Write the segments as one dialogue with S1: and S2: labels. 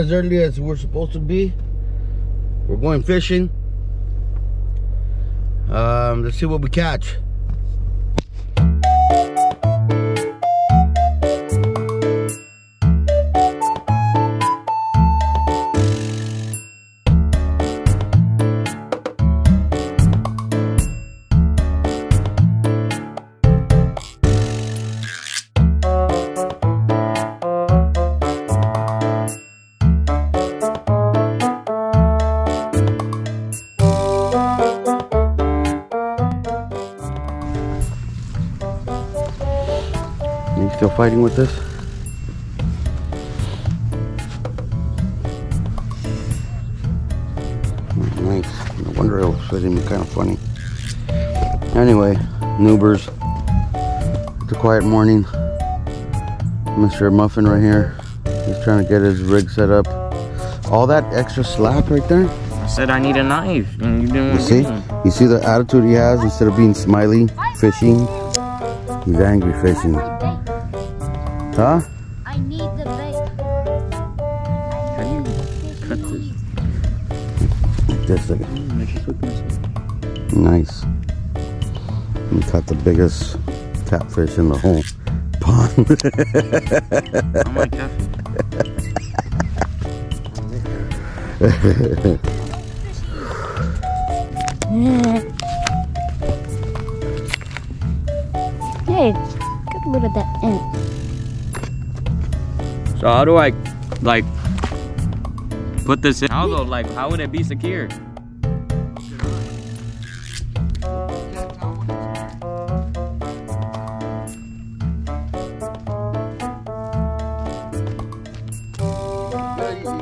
S1: As early as we're supposed to be. We're going fishing. Um, let's see what we catch. Still fighting with this? Nice. No wonder it was fitting me kind of funny. Anyway, noobers. It's a quiet morning. Mr. Muffin right here. He's trying to get his rig set up. All that extra slack right there.
S2: I said I need a knife. And you didn't
S1: You see? You see the attitude he has instead of being smiley, fishing? He's angry fishing. Huh?
S3: I need the bait.
S2: How do you cut this?
S1: Just like
S2: Mm, I just hooked myself.
S1: nice. We caught the biggest catfish in the whole pond.
S2: I'm like catfish.
S3: Hey, good look at that ant.
S2: So how do I, like, put this in? How though? Like, how would it be secure?
S1: you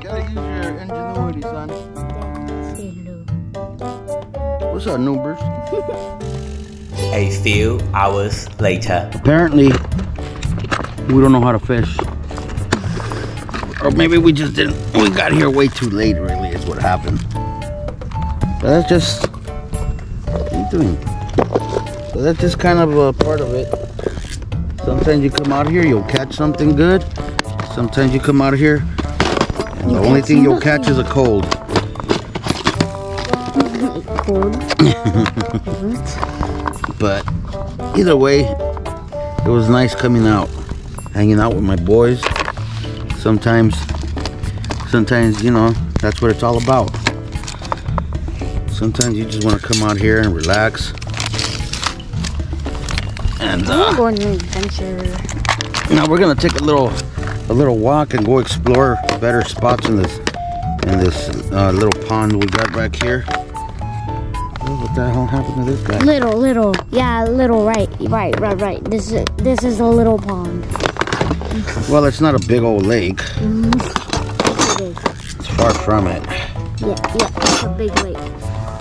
S1: gotta use your ingenuity, son. What's up, noobers?
S4: A few hours later.
S1: Apparently, we don't know how to fish. Or maybe we just didn't. We got here way too late, really, is what happened. But that's just. What are you doing? So that's just kind of a part of it. Sometimes you come out here, you'll catch something good. Sometimes you come out here, and the only thing you'll catch is a cold.
S3: Cold.
S1: But either way, it was nice coming out, hanging out with my boys. Sometimes, sometimes, you know, that's what it's all about. Sometimes you just want to come out here and relax. And uh,
S3: going on an adventure.
S1: now we're gonna take a little, a little walk and go explore better spots in this, in this uh, little pond we got back here. Oh, What the hell happened to this guy?
S3: Little, little. Yeah, little. Right, right, right, right. This is this is a little pond.
S1: Well, it's not a big old lake.
S3: It is.
S1: It's far from it.
S3: Yeah, yeah. It's a big lake.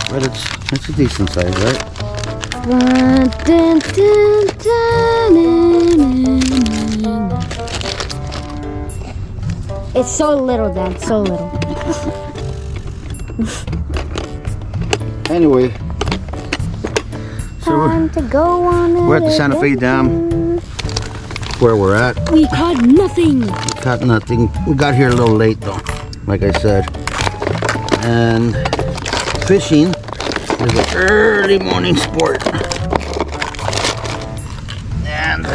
S1: But it's it's a decent size, right?
S3: Dun, dun, dun. It's so little, Dad. So little.
S1: Anyway, so
S3: Time to go on.
S1: we're at the Santa Fe Dam, where we're at.
S3: We caught nothing.
S1: Caught nothing. We got here a little late though, like I said. And fishing is an early morning sport. And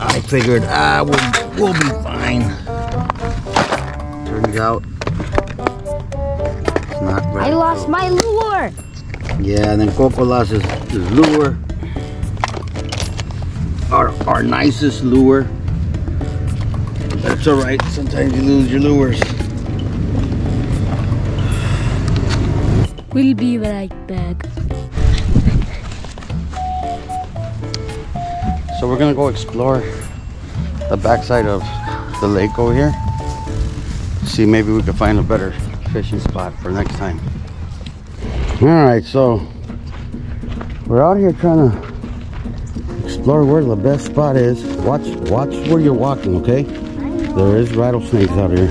S1: I figured, ah, we'll, we'll be fine. Turns out, it's not right.
S3: I lost my lure.
S1: Yeah, and then Coco lost his, his lure. Our, our nicest lure. That's alright, sometimes you lose your lures.
S3: We'll be right back.
S1: So we're gonna go explore the backside of the lake over here. See maybe we can find a better fishing spot for next time. Alright, so we're out here trying to explore where the best spot is. Watch watch where you're walking, okay? There is rattlesnakes out here.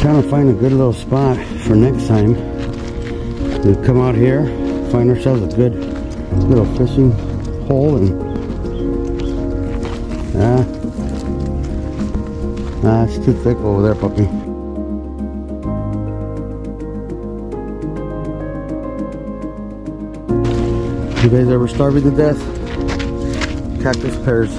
S1: Trying to find a good little spot for next time. We come out here, find ourselves a good little fishing hole and Yeah. Nah, it's too thick over there, puppy. You guys ever starving to death? Cactus pears.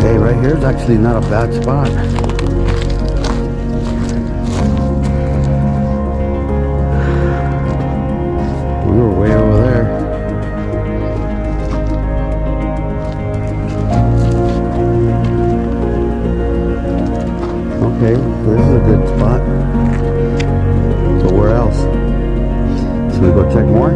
S1: Hey, right here is actually not a bad spot. Okay, this is a good spot. So where else? Should we go check more?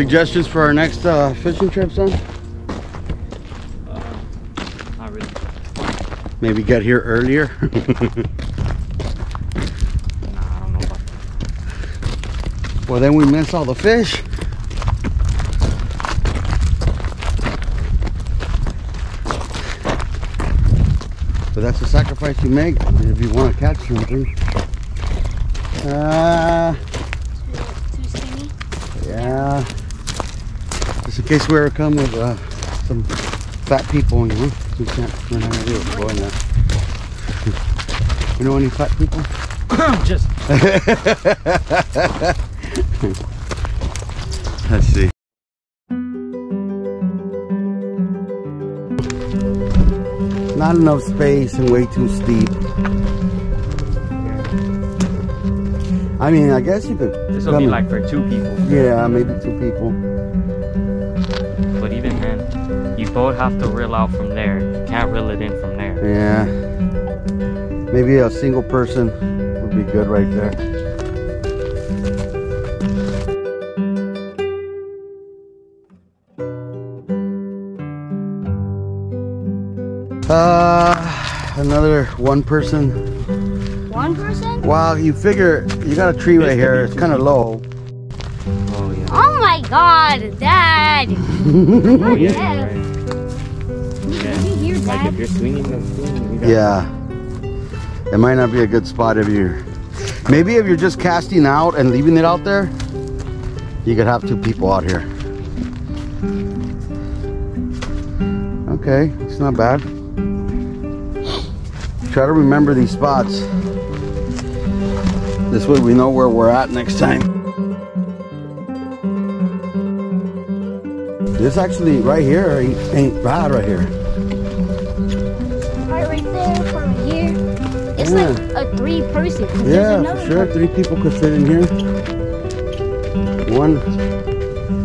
S1: Suggestions for our next uh, fishing trip, son?
S2: Not really.
S1: Maybe get here earlier.
S2: Nah, I don't know about that.
S1: well, then we miss all the fish. But that's a sacrifice you make if you want to catch something. Uh,
S3: Too skinny.
S1: yeah. In case we ever come with uh, some fat people, you know, we can't learn how to do it. Go in there. You know any fat people?
S2: Just
S1: Let's see. Not enough space and way too steep. I mean, I guess you could.
S2: this will be like for two people.
S1: Yeah, maybe two people.
S2: Then, you both have to reel out from there. You can't reel it in from there.
S1: Yeah. Maybe a single person would be good right there. Uh, another one person.
S3: One person?
S1: Wow, you figure you got a tree right here. It's kind of low.
S2: Oh yeah.
S3: Oh my god, Dad!
S2: Oh yeah. Like if you're swinging
S1: Yeah. It might not be a good spot if you're. Maybe if you're just casting out and leaving it out there, you could have two people out here. Okay, it's not bad. Try to remember these spots. This way we know where we're at next time. This actually right here ain't, ain't bad right here.
S3: It's
S1: Yeah.
S3: like a three person. there's
S1: Yeah, for sure.
S3: one.
S1: Three people could fit in here. One.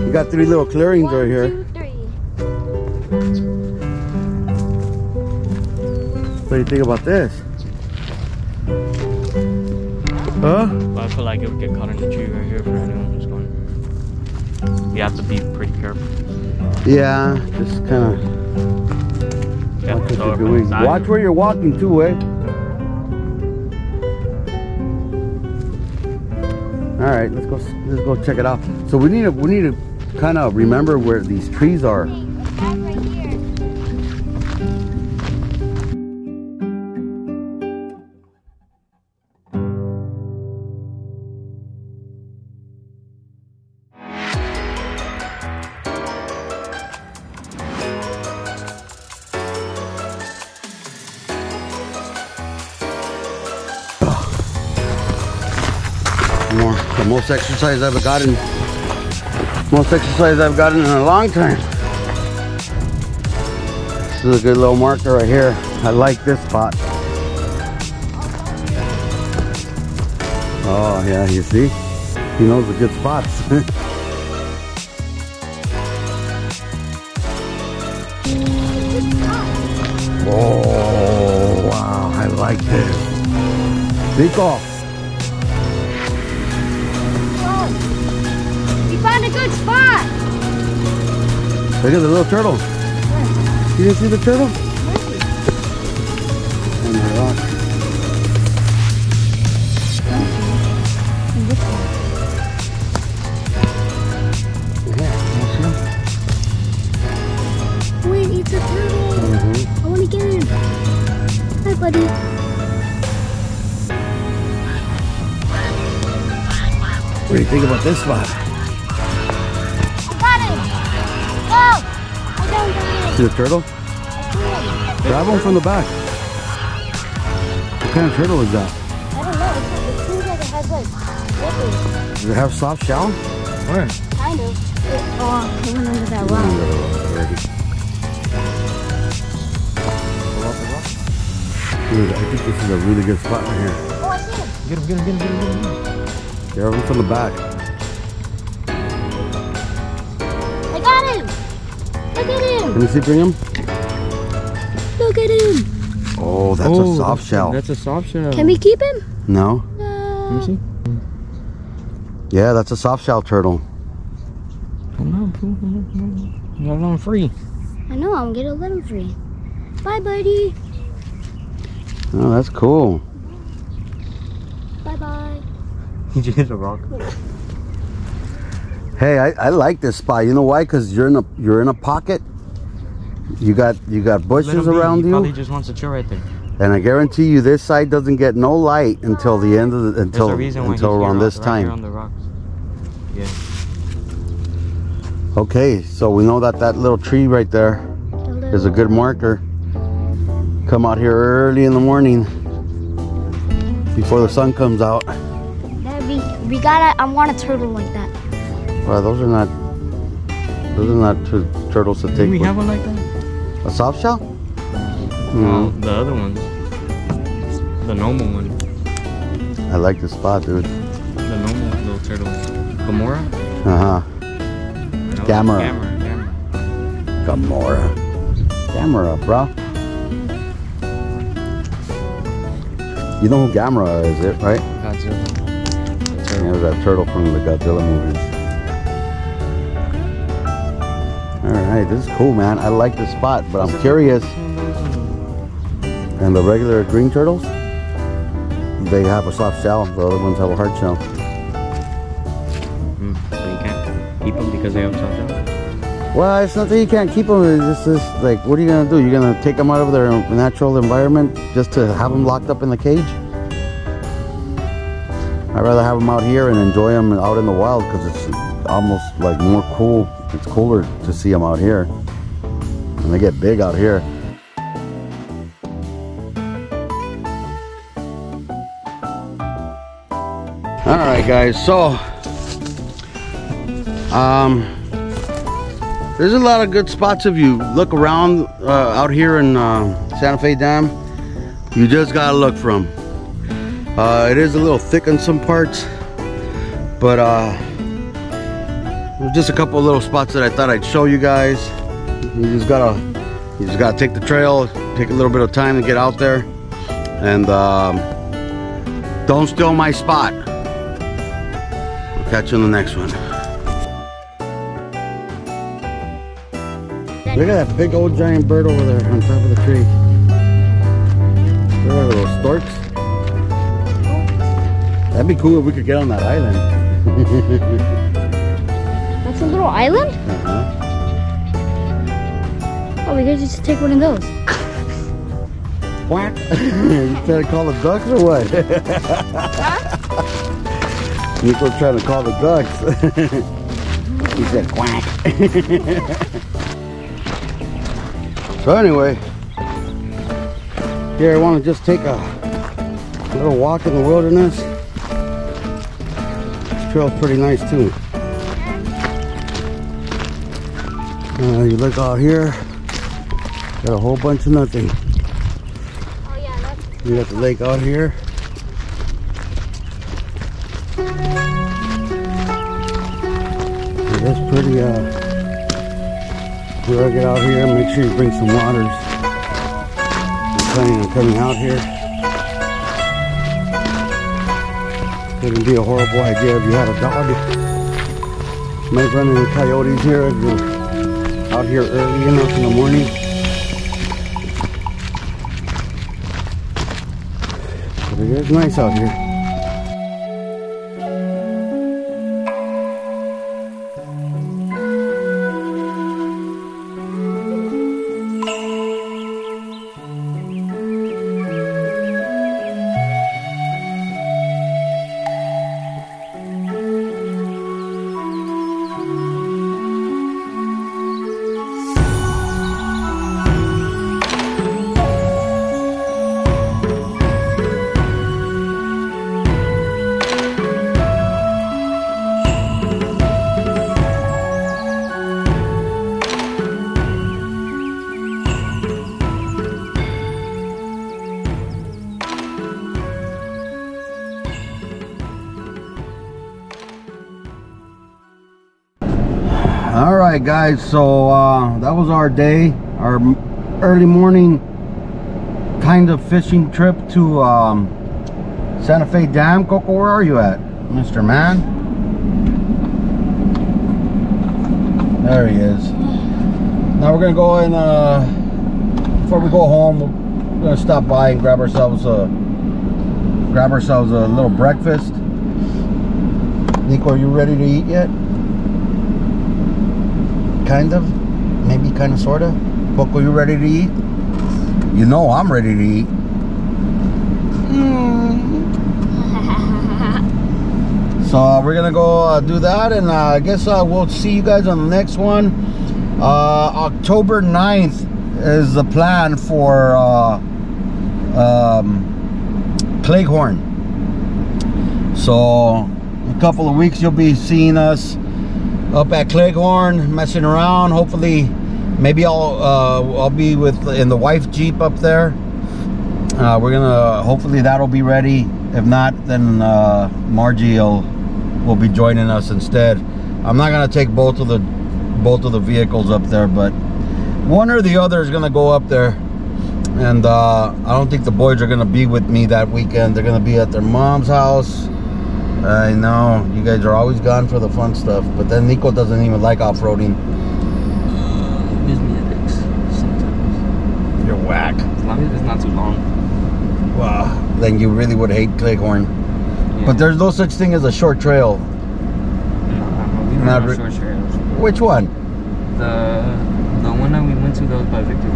S1: You got three little clearings
S3: One,
S1: right here.
S3: two, three.
S1: What do you think about this? Huh?
S2: But I feel like it would get caught in the tree right here for anyone who's going. You have to be pretty careful.
S1: Yeah, just kind of
S2: You have
S1: watch
S2: to
S1: what you're
S2: it from the
S1: doing. Watch where you're walking too, eh? All right, let's go. Let's go check it out. So we need to we need to kind of remember where these trees are. Exercise I've gotten. Most exercise I've gotten in a long time. This is a good little marker right here. I like this spot. Oh yeah, you see? He knows the good spots. oh wow, I like this. Rico,
S3: We
S1: look at the little turtle. You didn't see the turtle? On the rock. Yeah, you see him?
S3: Wait, it's a turtle.
S1: Mhm.
S3: I want to get him. Hi, buddy.
S1: What do you think about this spot? See the turtle? Grab one from the back. What kind of turtle is that?
S3: I don't know. It seems like it has like flippers.
S1: Does it have soft shell? Where?
S3: Kind of. It, oh, it went under that rock.
S1: Dude, I think this is a really good spot right here.
S3: Oh, I see him.
S2: Get him, get him, get him, get him, get him.
S1: Grab him from the back.
S3: Look at him.
S1: Can you see bring him?
S3: Look at him.
S1: Oh, that's a oh, soft shell.
S2: That's a soft shell.
S3: Can we keep him?
S1: No?
S2: Let me see.
S1: Yeah, that's a soft shell turtle.
S2: Come on, bro. You got it on free.
S3: I know. I'm gonna let him free. Bye, buddy.
S1: Oh, that's cool.
S3: Bye, bye.
S2: He just hit a rock.
S1: Hey, I, I like this spot. You know why? Because you're in a you're in a pocket. You got you got bushes around
S2: he
S1: you,
S2: probably just wants to chill right there.
S1: and I guarantee you this side doesn't get no light until the end of the until
S2: a reason why
S1: until around
S2: here
S1: this
S2: on, right here
S1: time.
S2: on the rocks. Yeah.
S1: Okay, so we know that that little tree right there is a good marker. Come out here early in the morning before the sun comes out.
S3: That'd be, we gotta. I want a turtle like that.
S1: Well, those are not those are not turtles to
S2: Do
S1: take.
S2: we
S1: with-
S2: have one like that?
S1: A soft shell?
S2: No,
S1: Mm,
S2: the other ones. The normal one.
S1: I like the spot, dude.
S2: The normal little turtles. Gamora?
S1: Uh huh. Gamera.
S2: Gamera.
S1: Gamora. Gamera, bro. You know who Gamora is, it right?
S2: Godzilla.
S1: Yeah,
S2: turtle.
S1: that turtle from the Godzilla movies. All right, this is cool, man. I like this spot, but I'm curious. And the regular green turtles, they have a soft shell. The other ones have a hard shell.
S2: Mm, so you can't keep them because they have soft shell?
S1: Well, it's not that you can't keep them. It's just like, what are you gonna do? You're gonna take them out of their natural environment just to have them locked up in the cage? I'd rather have them out here and enjoy them out in the wild because it's almost like more cool. It's cooler to see them out here, and they get big out here. All right, guys. So, um, there's a lot of good spots if you look around uh, out here in uh, Santa Fe Dam. You just gotta look from. Uh, it is a little thick in some parts, but uh, just a couple little spots that I thought I'd show you guys. You just gotta, you just gotta take the trail, take a little bit of time to get out there, and um, don't steal my spot. I'll catch you in the next one. Look at that big old giant bird over there on top of the tree. There are little storks. That'd be cool if we could get on that island.
S3: That's a little island?
S1: uh-huh.
S3: Oh, we could just take one of those.
S1: Quack. you trying to call the ducks or what? Nico's trying to call the ducks. he said quack. so anyway, here I want to just take a little walk in the wilderness. This trail's pretty nice too. Uh, you look out here, got a whole bunch of nothing.
S3: Oh yeah, that's
S1: You got the lake out here. Yeah, that's pretty uh rugged out here. Make sure you bring some waters. I'm planning on coming out here. Wouldn't be a horrible idea if you had a dog. Might run into coyotes here out here early enough in the morning. But it is nice out here. Right, guys. So uh, that was our day, our early morning kind of fishing trip to um, Santa Fe Dam. Coco, where are you at, Mr. Man? There he is. Now we're gonna go and uh, before we go home, we're gonna stop by and grab ourselves a grab ourselves a little breakfast. Nico, are you ready to eat yet? Kind of. Maybe kind of sorta. Coco, you ready to eat? You know I'm ready to eat. So uh, we're gonna go uh, do that and uh, I guess uh, we'll see you guys on the next one. Uh, October 9th is the plan for uh, um, Cleghorn. So a couple of weeks you'll be seeing us up at Cleghorn messing around. Hopefully, maybe I'll uh, I'll be with in the wife Jeep up there. Uh, we're gonna hopefully that'll be ready. If not, then uh, Margie will will be joining us instead. I'm not gonna take both of the both of the vehicles up there, but one or the other is gonna go up there. And uh, I don't think the boys are gonna be with me that weekend. They're gonna be at their mom's house. I know you guys are always gone for the fun stuff, but then Nico doesn't even like off-roading.
S2: Gives me headaches sometimes.
S1: You're whack.
S2: As long as it's not too long.
S1: Wow. Then you really would hate Cleghorn.
S2: Yeah.
S1: But there's no such thing as a short trail.
S2: No, we
S1: Not
S2: short trails.
S1: Which one?
S2: The the one that we went to that was by Victor.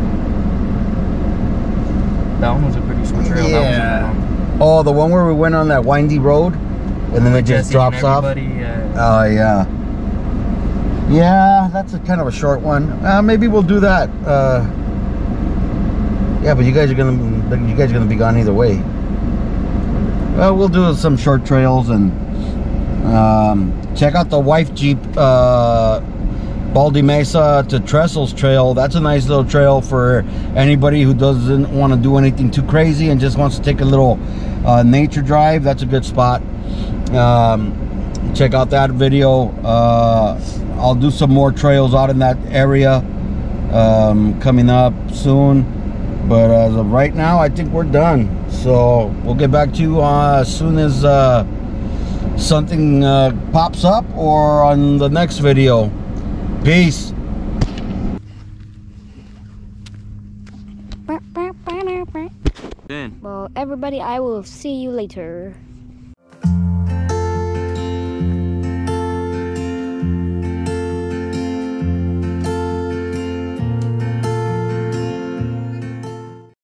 S2: That one was a pretty short trail.
S1: Yeah. Oh, the one where we went on that windy road, and then it just drops off.
S2: everybody, uh,
S1: Oh yeah. Yeah, that's a kind of a short one. Uh, maybe we'll do that. Uh, yeah, but you guys are gonna you guys are gonna be gone either way. Well, we'll do some short trails and um, check out the wife Jeep uh, Baldy Mesa to Trestles Trail. That's a nice little trail for anybody who doesn't want to do anything too crazy and just wants to take a little uh, nature drive. That's a good spot. Um, check out that video. Uh, I'll do some more trails out in that area um, coming up soon. But as of right now, I think we're done. So we'll get back to you uh, as soon as uh, something uh, pops up or on the next video. Peace.
S3: Well, everybody, I will see you later.